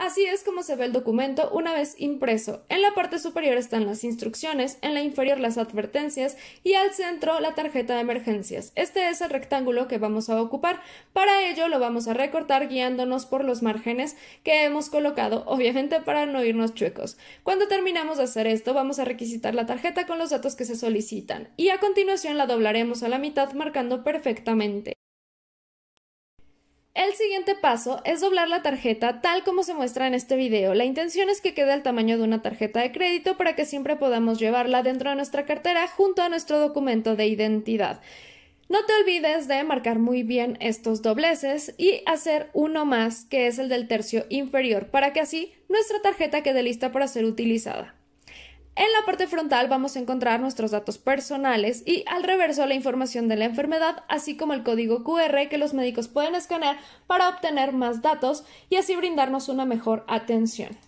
Así es como se ve el documento una vez impreso. En la parte superior están las instrucciones, en la inferior las advertencias y al centro la tarjeta de emergencias. Este es el rectángulo que vamos a ocupar. Para ello lo vamos a recortar guiándonos por los márgenes que hemos colocado, obviamente para no irnos chuecos. Cuando terminamos de hacer esto, vamos a requisitar la tarjeta con los datos que se solicitan y a continuación la doblaremos a la mitad marcando perfectamente. El siguiente paso es doblar la tarjeta tal como se muestra en este video. La intención es que quede al tamaño de una tarjeta de crédito para que siempre podamos llevarla dentro de nuestra cartera junto a nuestro documento de identidad. No te olvides de marcar muy bien estos dobleces y hacer uno más que es el del tercio inferior para que así nuestra tarjeta quede lista para ser utilizada. En la parte frontal vamos a encontrar nuestros datos personales y al reverso la información de la enfermedad, así como el código QR que los médicos pueden escanear para obtener más datos y así brindarnos una mejor atención.